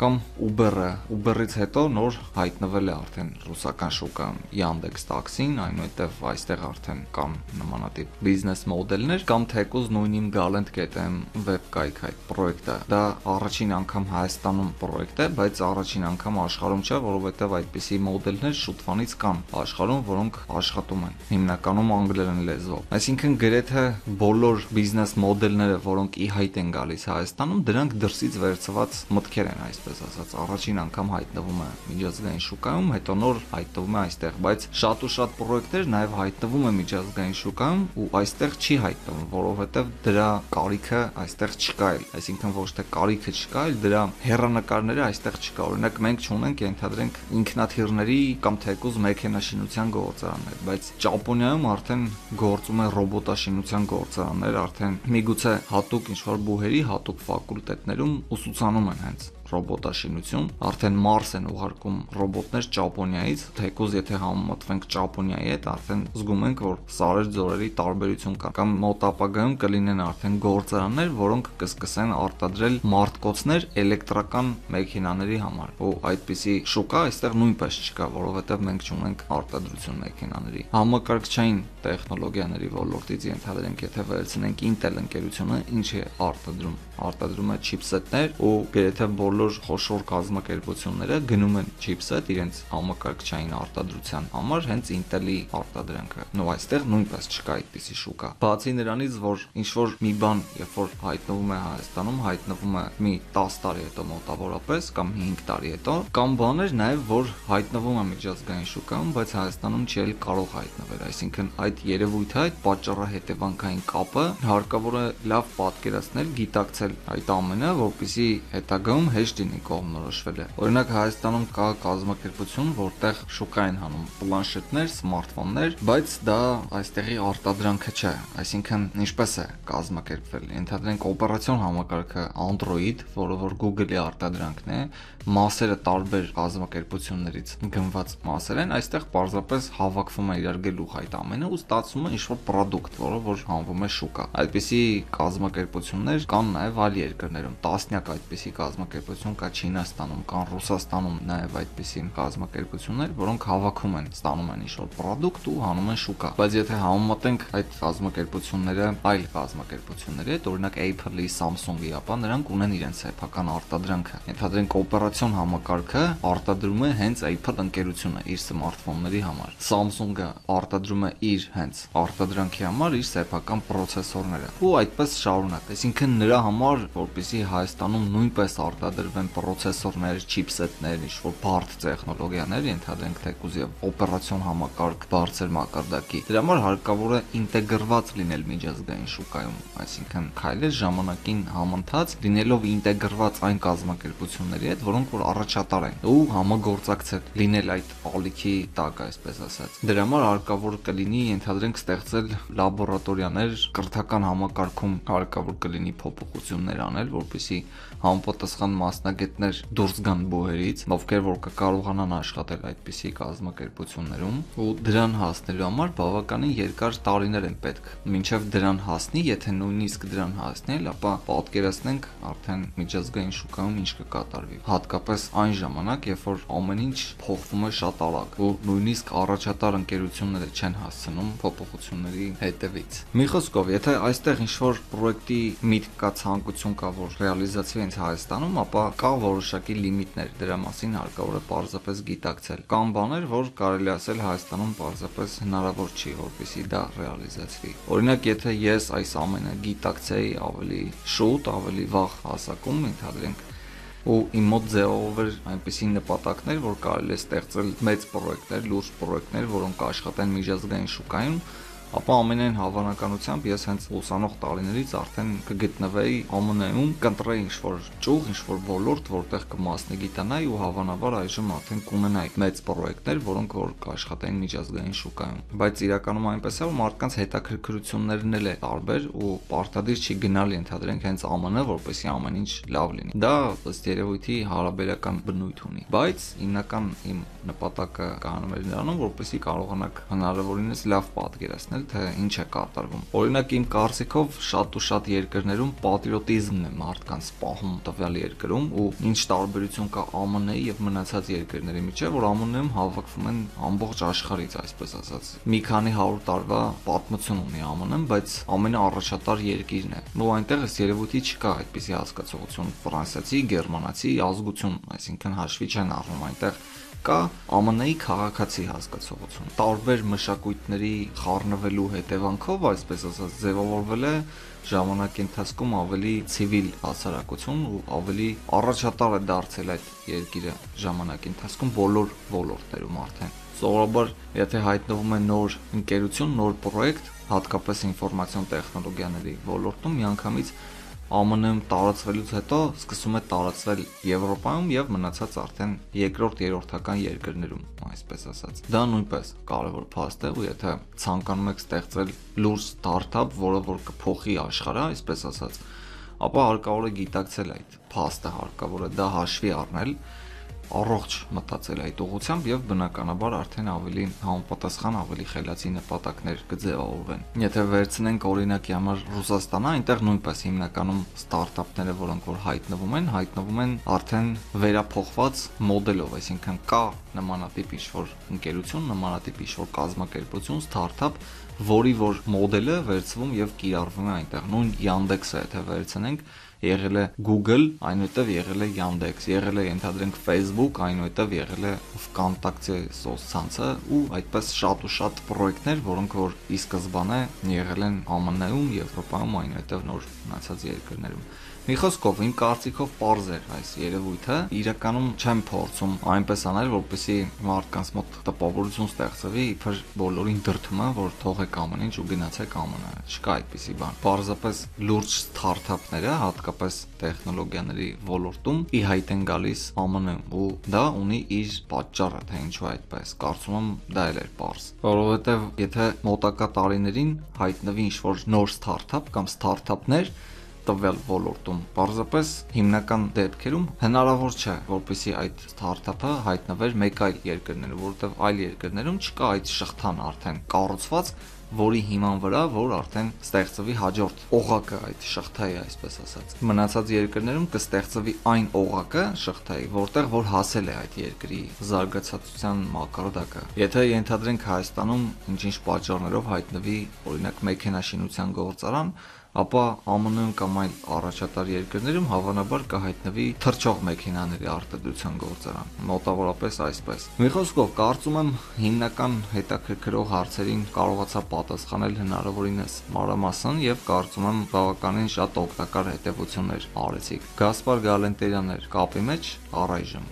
կամ Uber-ը, Uber-ից հետո նոր հայտնվել է արդեն ռուսական շուկայում Yandex Taxi-ն, այնուհետև այստեղ արդեն կան նմանատիպ բիզնես մոդելներ կամ թեկուզ նույն իմ Galent.am վեբ կայք այդ պրոյեկտը։ Դա առաջին անգամ Հայաստանում պրոյեկտ է, բայց առաջին անգամ աշխարհում չէ, որովհետև այդպիսի մոդելներ շուտվանից կան աշխարհում, որոնք աշխատում են հիմնականում անգլերեն լեզվով։ Այսինքն գրեթե բոլոր բիզնես մոդելները, որոնք ի հայտ են գալիս Հայաստանում, դրանք դրսից վերցված մտքեր են այսպես այսպես ասած, առաջին անգամ հայտնվում է միջազգային շուկայում, հետո նոր հայտնվում է այստեղ, բայց շատ ու շատ պրոյեկտներ նաև հայտնվում է միջազգային շուկայում ու այստեղ չի հայտնվում, որովհետև դրա կարիքը այստեղ չկա էլ, այսինքն ոչ թե կարիքը չկա, այլ դրա հերանեկարները այստեղ չկա։ Օրինակ մենք չունենք ենթադրենք ինքնաթիռների կամ թեկուզ մեքենաշինության գործարաններ, բայց Ճապոնիայում արդեն գործում է ռոբոտաշինության գործարաններ, արդեն միգուցե հատուկ ինչ-որ բուհերի հատուկ ֆակուլտետներում ուսուցանում են հենց ռոբոտաշինություն, արդեն Մարս են ուղարկում ռոբոտներ Ճապոնիայից, թեկուզ եթե համեմատվենք Ճապոնիայի հետ, արդեն զգում ենք, որ սարեր ձորերի տարբերություն կա։ Կամ մոտ ապագայում կլինեն արդեն գործարաններ, որոնք կսկսեն արտադրել մարտկոցներ էլեկտրական մեքենաների համար։ Ու այդպիսի շուկա այստեղ նույնպես չկա, որովհետև մենք չունենք արտադրություն մեքենաների։ Համակարգչային տեխնոլոգիաների ոլորտից ենթադրենք, եթե վերցնենք Intel ընկերությունը, ինչ է արտադրում։ Արտադրում է չիպսետներ ու գրեթե բոլոր բոլոր խոշոր կազմակերպությունները գնում են chipset իրենց համակարգչային արտադրության համար հենց Intel-ի արտադրանքը։ Նո այստեղ նույնպես չկա այդպիսի շուկա։ Բացի նրանից, որ ինչ որ մի բան, երբ որ հայտնվում է Հայաստանում, հայտնվում է մի 10 տարի հետո մոտավորապես կամ 5 տարի հետո, կամ բաներ նաև որ հայտնվում է միջազգային շուկայում, բայց Հայաստանում չի էլ կարող հայտնվել։ Այսինքն այդ երևույթը, այդ պատճառահետևանքային կապը հարկավոր է լավ պատկերացնել, գիտակցել այդ ամենը, որպեսզի հետագայում հեշտ հեշտ լինի կողմնորոշվել է։ Օրինակ Հայաստանում կա կազմակերպություն, որտեղ շուկա են հանում պլանշետներ, սմարթֆոններ, բայց դա այստեղի արտադրանքը չէ։ Այսինքն ինչպես է կազմակերպվել։ Ենթադրենք օպերացիոն համակարգը Android, որը որ Google-ի արտադրանքն է, մասերը տարբեր կազմակերպություններից գնված մասեր են, այստեղ պարզապես հավաքվում է իրար գլուխ այդ ամենը ու ստացվում է ինչ-որ product, որը որ հանվում է շուկա։ Այդպիսի կազմակերպություններ կան նաև այլ երկրներում, տասնյակ այդպիսի կազմակերպություն կա Չինաստանում, կան Ռուսաստանում նաև այդպիսի կազմակերպություններ, որոնք հավաքում են, ստանում են ինչ-որ product ու հանում են շուկա։ Բայց եթե համեմատենք այդ կազմակերպությունները այլ կազմակերպությունների հետ, օրինակ Apple-ի, Samsung-ի, ապա նրանք ունեն իրենց սեփական արտադրանքը։ Ենթադրենք օպերացիոն համակարգը արտադրում է հենց Apple ընկերությունը իր սմարթֆոնների համար։ Samsung-ը արտադրում է իր հենց արտադրանքի համար իր սեփական պրոցեսորները։ Ու այդպես շարունակ։ Այսինքն նրա համար, որպեսզի Հայաստանում նույնպես արտադրվեն պրոցեսորներ, չիպսետներ, ինչ-որ բարդ տեխնոլոգիաներ, ենթադրենք թեկուզ եւ օպերացիոն համակարգ բարձր մակարդակի։ Դրա համար հարկավոր է ինտեգրված լինել միջազգային շուկայում, այսինքն քայլել ժամանակին համընթաց, լինելով ինտեգրված այն կազմակերպությունների հետ, որոնք որ առաջատար են ու համագործակցել, լինել այդ ալիքի տակ, այսպես ասած։ Դրա համար հարկավոր կլինի ենթադրենք ստեղծել լաբորատորիաներ, կրթական համակարգում հարկավոր կլինի փոփոխություններ անել, որպեսզի համապատասխան մասնագետներ դուրս գան բուհերից, ովքեր որ կկարողանան աշխատել այդպիսի կազմակերպություններում ու դրան հասնելու համար բավականին երկար տարիներ են պետք։ Մինչև դրան հասնի, եթե նույնիսկ դրան հասնել, ապա պատկերացնենք արդեն միջազգային շուկայում ինչ կկատարվի։ Հատկապես այն ժամանակ, երբ որ ամեն ինչ փոխվում է շատ արագ ու նույնիսկ առաջատար ընկերությունները չեն հասցնում փոփոխությունների հետևից։ Մի խոսքով, եթե այստեղ ինչ-որ պրոյեկտի միտք կա, ցանկություն կա, որ ռեալիզացվի հենց Հայաստանում, ապա կա որոշակի լիմիտներ, դրա մասին հարկավոր է պարզապես գիտակցել։ Կան բաներ, որ կարելի ասել Հայաստանում պարզապես հնարավոր չի, որպեսզի դա ռեալիզացվի։ Օրինակ, եթե ես այս ամենը գիտակցեի ավելի շուտ, ավելի վաղ հասակում, ընդհանրենք ու իմ մոտ ձևով էր այնպիսի նպատակներ, որ կարելի է ստեղծել մեծ պրոյեկտներ, լուրջ պրոյեկտներ, որոնք աշխատեն միջազգային շուկայում, ապա ամենայն հավանականությամբ ես հենց ուսանող տարիներից արդեն կգտնվեի ԱՄՆ-ում, կընտրեի ինչ-որ ճյուղ, ինչ-որ ոլորտ, որտեղ կմասնագիտանայի ու հավանաբար այժմ արդեն կունենայի մեծ պրոյեկտներ, որոնք որ կաշխատեն միջազգային շուկայում։ Բայց իրականում այնպես է, որ մարդկանց հետաքրքրություններն էլ է տարբեր ու պարտադիր չի գնալ ընդհանրենք հենց ԱՄՆ, որպեսզի ամեն ինչ լավ լինի։ Դա ըստ երևույթի հարաբերական բնույթ ունի։ Բայց հիմնական իմ նպատակը կանում էր նրանում, որպեսզի կարողանաք հնարավորինս լավ պատկերացնել տեսնել, թե ինչ է կատարվում։ Օրինակ իմ կարծիքով շատ ու շատ երկրներում պատրիոտիզմն է մարդկանց պահում տվյալ երկրում ու ինչ տարբերություն կա ԱՄՆ-ի եւ մնացած երկրների միջեւ, որ ԱՄՆ-ում հավաքվում են ամբողջ աշխարհից, այսպես ասած։ Մի քանի 100 տարվա պատմություն ունի ԱՄՆ-ն, բայց ամենաառաջատար երկիրն է։ Ու այնտեղ ըստ երևույթի չկա այդպիսի հասկացողություն ֆրանսիացի, գերմանացի ազգություն, այսինքն հաշվի չեն առնում այնտեղ կա ԱՄՆ-ի քաղաքացի հասկացողություն։ Տարբեր մշակույթների խառնվելու հետևանքով, այսպես ասած, ձևավորվել է ժամանակի ընթացքում ավելի ցիվիլ հասարակություն ու ավելի առաջատար է դարձել այդ երկիրը ժամանակի ընթացքում բոլոր ոլորտներում արդեն։ Սովորաբար, եթե հայտնվում է նոր ընկերություն, նոր պրոյեկտ, հատկապես ինֆորմացիոն տեխնոլոգիաների ոլորտում, միանգամից ԱՄՆ-ում տարածվելուց հետո սկսում է տարածվել Եվրոպայում եւ մնացած արդեն երկրորդ երրորդական երկրներում, այսպես ասած։ Դա նույնպես կարևոր փաստ է, ու եթե ցանկանում եք ստեղծել լուրջ ստարտափ, որը որ կփոխի աշխարհը, այսպես ասած, ապա հարկավոր է գիտակցել այդ փաստը, հարկավոր է դա հաշվի առնել առողջ մտածել այդ ուղությամբ եւ բնականաբար արդեն ավելի համապատասխան ավելի խելացի նպատակներ կձևավորվեն։ Եթե վերցնենք օրինակի համար Ռուսաստանը, այնտեղ նույնպես հիմնականում ստարտափները, որոնք որ հայտնվում են, հայտնվում են արդեն վերափոխված մոդելով, այսինքն կա նմանատիպ ինչ-որ ընկերություն, նմանատիպ ինչ-որ կազմակերպություն, ստարտափ, որի որ մոդելը վերցվում եւ կիրառվում է այնտեղ։ Նույն Yandex-ը, եթե վերցնենք, եղել է Google, այնուհետև եղել է Yandex, եղել է ընդհանրենք Facebook, այնուհետև եղել է VKontakte սոցցանցը ու այդպես շատ ու շատ պրոյեկտներ, որոնք որ ի սկզբանե եղել են ԱՄՆ-ում, Եվրոպայում, այնուհետև նոր մնացած երկրներում։ Մի խոսքով, իմ կարծիքով པարզ էր այս երևույթը։ Իրականում չեմ փորձում այնպես անել, որպեսզի մարդկանց մոտ տպավորություն ստեղծվի, իբր բոլորին դրթում են, որ թողեք ամեն ինչ ու գնացեք ԱՄՆ։ Չկա այդպիսի բան։ Պարզապես լուրջ ստարտափները, հատկապես տեխնոլոգիաների ոլորտում ի հայտ են գալիս ԱՄՆ-ում ու դա ունի իր պատճառը, թե ինչու այդպես։ Կարծում եմ դա էլ էր པարզ։ Որովհետև եթե մոտակա տարիներին հայտնվի ինչ-որ նոր ստարտափ կամ ստարտափներ, տվյալ ոլորտում։ Պարզապես հիմնական դեպքերում հնարավոր չէ, որպեսի այդ ստարտափը հայտնվեր մեկ այլ երկրներում, որովհետև այլ երկրներում չկա այդ շղթան արդեն կառուցված, որի հիման վրա որ արդեն ստեղծվի հաջորդ օղակը այդ շղթայի, այսպես ասած։ Մնացած երկրներում կստեղծվի այն օղակը շղթայի, որտեղ որ հասել է այդ երկրի զարգացածության մակարդակը։ Եթե ենթադրենք Հայաստանում ինչ-ինչ պատճառներով հայտնվի օրինակ մեքենաշինության գործարան, ապա ԱՄՆ-ում կամ այլ առաջատար երկրներում հավանաբար կհայտնվի թռչող մեքենաների արտադրության գործարան։ Մոտավորապես այսպես։ Մի խոսքով կարծում եմ հիմնական հետաքրքրող հարցերին կարողացա պատասխանել հնարավորինս մանրամասն եւ կարծում եմ բավականին շատ օգտակար հետեւություններ արեցիք։ Գասպար Գալենտերյանն էր կապի մեջ առայժմ։